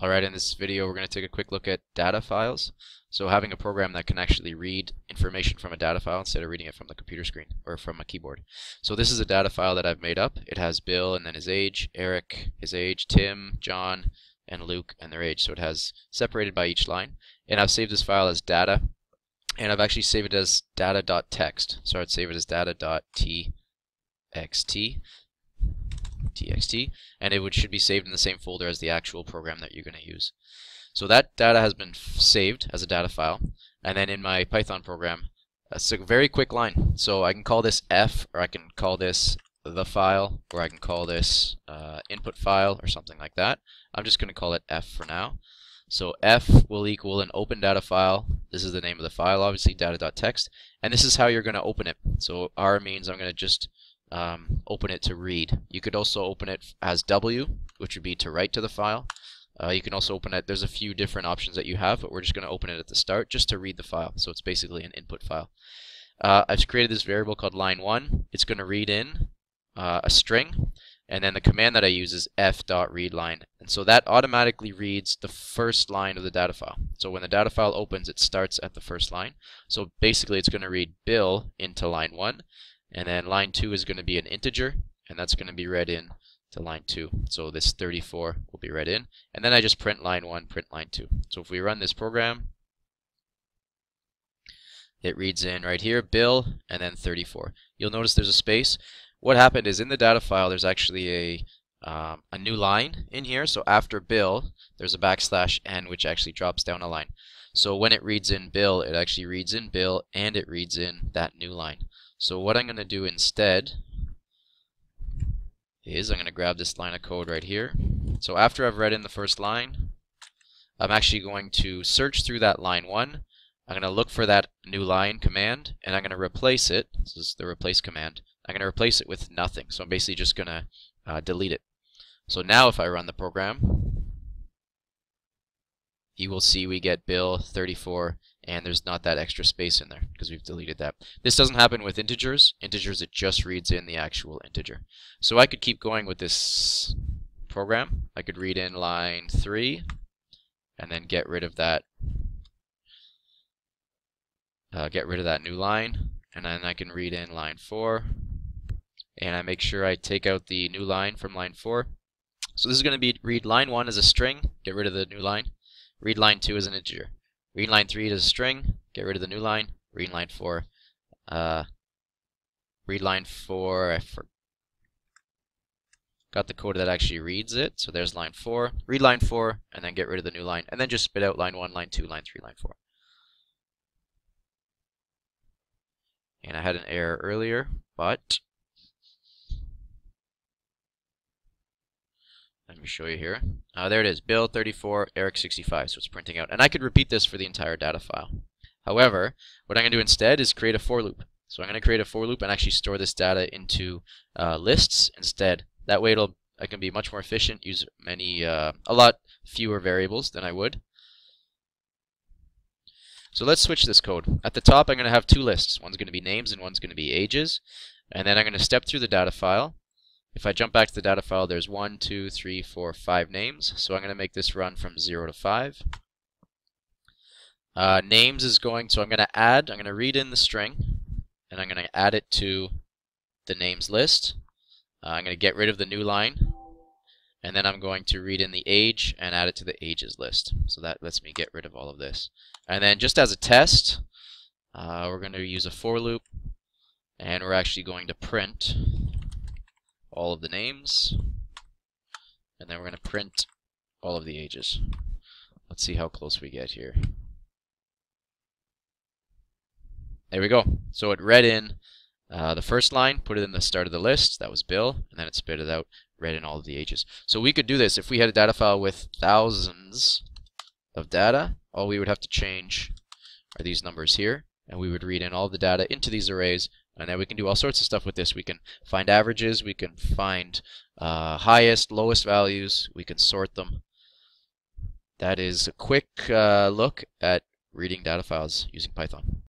Alright, in this video we're going to take a quick look at data files. So having a program that can actually read information from a data file instead of reading it from the computer screen or from a keyboard. So this is a data file that I've made up. It has Bill and then his age, Eric, his age, Tim, John, and Luke and their age. So it has separated by each line. And I've saved this file as data and I've actually saved it as data.txt. So I'd save it as data.txt txt, and it would, should be saved in the same folder as the actual program that you're going to use. So that data has been saved as a data file, and then in my Python program, it's a very quick line. So I can call this f, or I can call this the file, or I can call this uh, input file, or something like that. I'm just going to call it f for now. So f will equal an open data file. This is the name of the file, obviously, data.txt. And this is how you're going to open it. So r means I'm going to just um, open it to read. You could also open it as W, which would be to write to the file. Uh, you can also open it, there's a few different options that you have, but we're just going to open it at the start just to read the file. So it's basically an input file. Uh, I've created this variable called line1. It's going to read in uh, a string, and then the command that I use is f.readline. And so that automatically reads the first line of the data file. So when the data file opens, it starts at the first line. So basically it's going to read Bill into line 1, and then line 2 is going to be an integer, and that's going to be read in to line 2. So this 34 will be read in. And then I just print line 1, print line 2. So if we run this program, it reads in right here, Bill, and then 34. You'll notice there's a space. What happened is in the data file, there's actually a um, a new line in here. So after Bill, there's a backslash n, which actually drops down a line. So when it reads in Bill, it actually reads in Bill, and it reads in that new line. So what I'm going to do instead is I'm going to grab this line of code right here. So after I've read in the first line, I'm actually going to search through that line 1. I'm going to look for that new line command, and I'm going to replace it. This is the replace command. I'm going to replace it with nothing. So I'm basically just going to uh, delete it. So now if I run the program, you will see we get bill 34 and there's not that extra space in there because we've deleted that. This doesn't happen with integers. Integers, it just reads in the actual integer. So I could keep going with this program. I could read in line 3 and then get rid of that uh, get rid of that new line and then I can read in line 4 and I make sure I take out the new line from line 4. So this is going to be read line 1 as a string, get rid of the new line. Read line 2 as an integer. Read line 3 as a string, get rid of the new line. Read line 4, uh, read line 4, I the code that actually reads it. So there's line 4. Read line 4, and then get rid of the new line. And then just spit out line 1, line 2, line 3, line 4. And I had an error earlier, but Let me show you here. Uh, there it is, Bill 34, Eric 65, so it's printing out. And I could repeat this for the entire data file. However, what I'm going to do instead is create a for loop. So I'm going to create a for loop and actually store this data into uh, lists instead. That way it'll I can be much more efficient, use many, uh, a lot fewer variables than I would. So let's switch this code. At the top I'm going to have two lists. One's going to be names and one's going to be ages. And then I'm going to step through the data file if I jump back to the data file, there's one, two, three, four, five names. So I'm going to make this run from 0 to 5. Uh, names is going, so I'm going to add, I'm going to read in the string, and I'm going to add it to the names list. Uh, I'm going to get rid of the new line, and then I'm going to read in the age and add it to the ages list. So that lets me get rid of all of this. And then just as a test, uh, we're going to use a for loop, and we're actually going to print all of the names, and then we're going to print all of the ages. Let's see how close we get here. There we go. So it read in uh, the first line, put it in the start of the list, that was Bill, and then it spit it out, read in all of the ages. So we could do this if we had a data file with thousands of data, all we would have to change are these numbers here, and we would read in all the data into these arrays and then we can do all sorts of stuff with this. We can find averages, we can find uh, highest, lowest values, we can sort them. That is a quick uh, look at reading data files using Python.